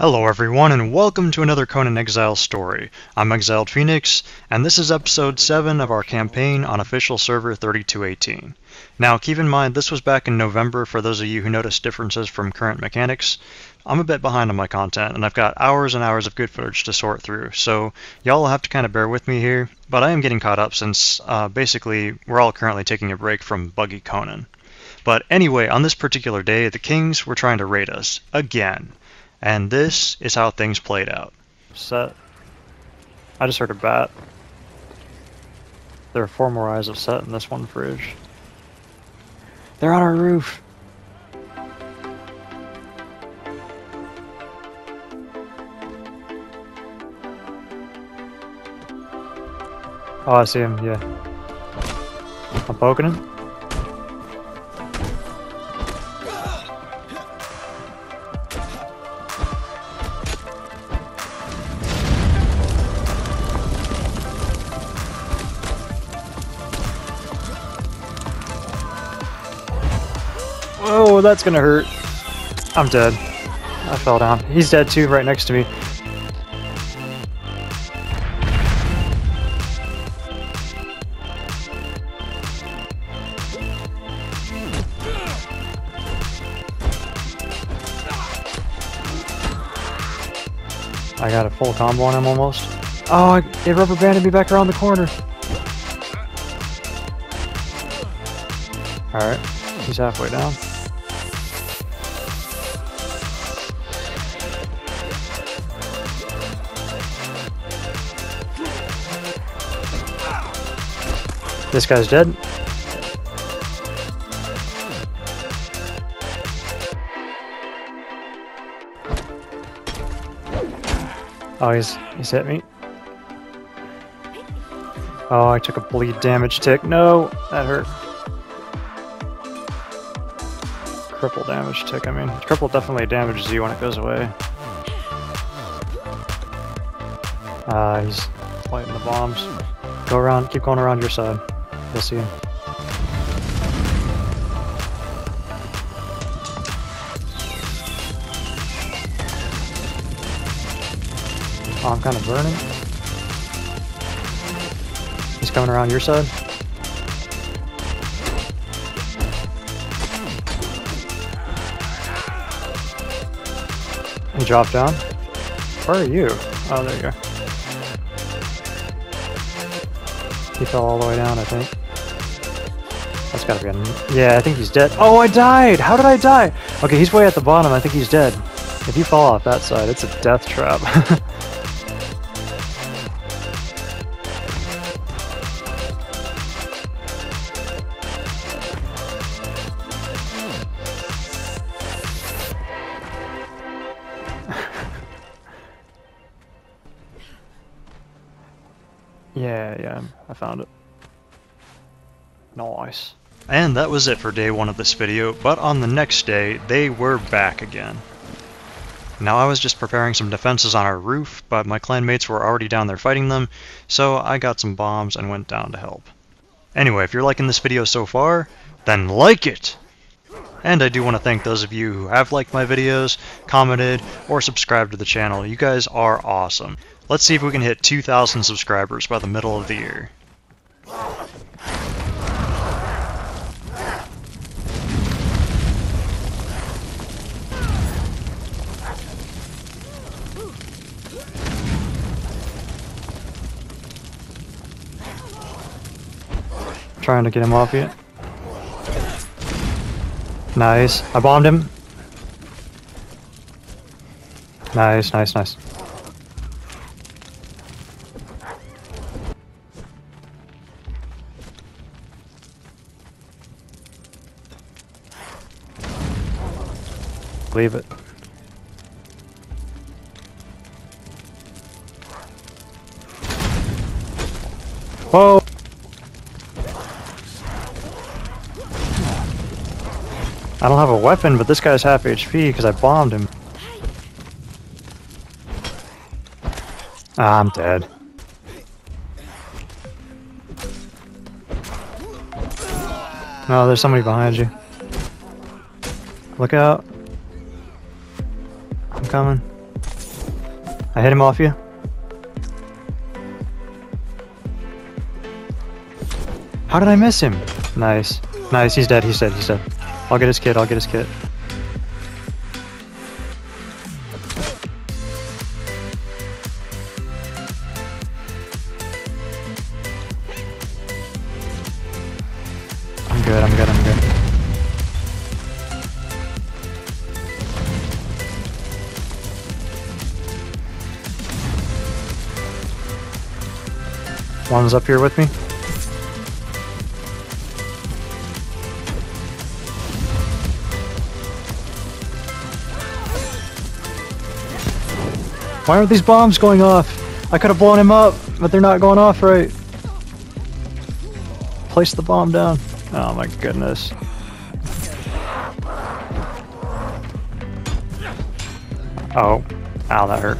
Hello everyone and welcome to another Conan Exile story. I'm Exiled Phoenix, and this is episode 7 of our campaign on official server 3218. Now keep in mind this was back in November for those of you who noticed differences from current mechanics. I'm a bit behind on my content and I've got hours and hours of good footage to sort through, so y'all will have to kind of bear with me here, but I am getting caught up since uh, basically we're all currently taking a break from buggy Conan. But anyway, on this particular day, the Kings were trying to raid us, again. And this is how things played out. Set. I just heard a bat. There are four more eyes of Set in this one fridge. They're on our roof. Oh, I see him, yeah. I'm poking him. Whoa, that's gonna hurt. I'm dead. I fell down. He's dead too, right next to me. I got a full combo on him almost. Oh, it rubber banded me back around the corner. Alright, he's halfway down. This guy's dead. Oh, he's he's hit me. Oh, I took a bleed damage tick. No, that hurt. Cripple damage tick, I mean. Cripple definitely damages you when it goes away. Ah, uh, he's lighting the bombs. Go around, keep going around your side. Oh, I'm kind of burning. He's coming around your side. He dropped down. Where are you? Oh, there you go. He fell all the way down, I think. Gotta be a... Yeah, I think he's dead. Oh, I died! How did I die? Okay, he's way at the bottom. I think he's dead. If you fall off that side, it's a death trap. Yeah, yeah, I found it. Nice. And that was it for day one of this video, but on the next day, they were back again. Now I was just preparing some defenses on our roof, but my clanmates were already down there fighting them, so I got some bombs and went down to help. Anyway, if you're liking this video so far, then like it! And I do want to thank those of you who have liked my videos, commented, or subscribed to the channel. You guys are awesome. Let's see if we can hit 2,000 subscribers by the middle of the year. Trying to get him off yet. Nice. I bombed him. Nice, nice, nice. Leave it. Whoa! I don't have a weapon, but this guy's half HP because I bombed him. Ah, I'm dead. No, there's somebody behind you. Look out. I'm coming. I hit him off you. How did I miss him? Nice. Nice, he's dead, he's dead, he's dead. I'll get his kit, I'll get his kit. I'm good, I'm good, I'm good. One's up here with me. Why aren't these bombs going off? I could have blown him up, but they're not going off right. Place the bomb down. Oh my goodness. Oh. Ow, that hurt.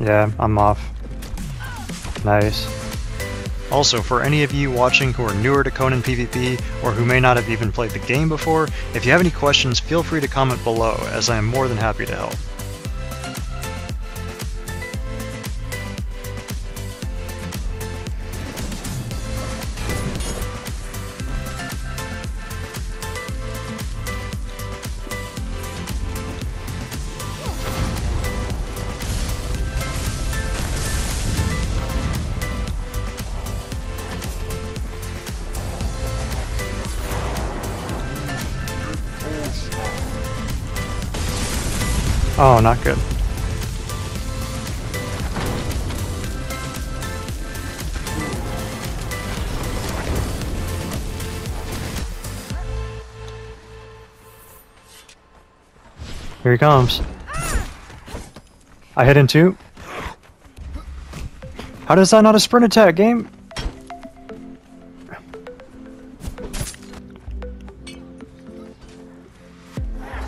Yeah, I'm off. Nice. Also, for any of you watching who are newer to Conan PvP or who may not have even played the game before, if you have any questions, feel free to comment below, as I am more than happy to help. Oh, not good. Here he comes. I hit him too. How does that not a sprint attack game?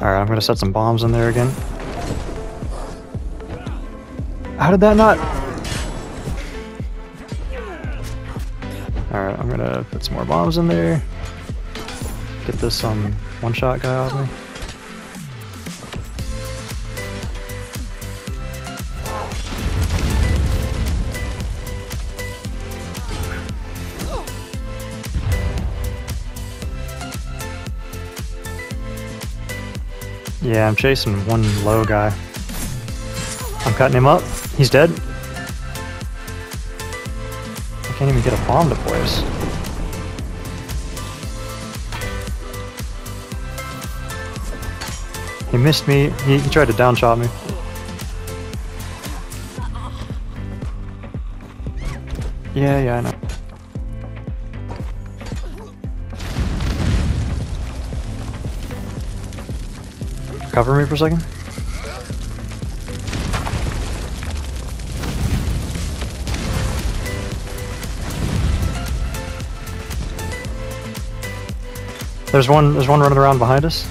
Alright, I'm gonna set some bombs in there again. How did that not? Alright, I'm gonna put some more bombs in there. Get this um one-shot guy off me. Yeah, I'm chasing one low guy. I'm cutting him up. He's dead. I can't even get a bomb to place. He missed me. He, he tried to down shot me. Yeah, yeah, I know. Cover me for a second. There's one. There's one running around behind us.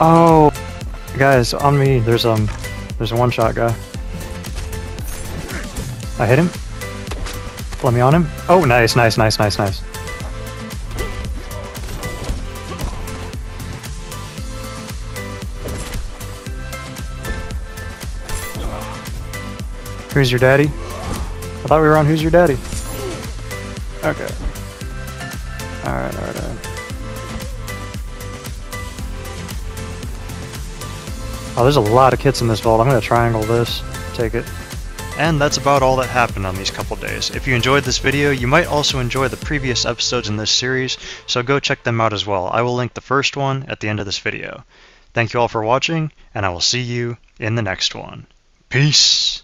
Oh, guys, on me. There's um, there's a one-shot guy. I hit him. Let me on him. Oh, nice, nice, nice, nice, nice. Who's your daddy? I thought we were on Who's Your Daddy. Okay. Alright, alright, alright. Oh, there's a lot of kits in this vault. I'm gonna triangle this. Take it. And that's about all that happened on these couple days. If you enjoyed this video, you might also enjoy the previous episodes in this series, so go check them out as well. I will link the first one at the end of this video. Thank you all for watching, and I will see you in the next one. Peace!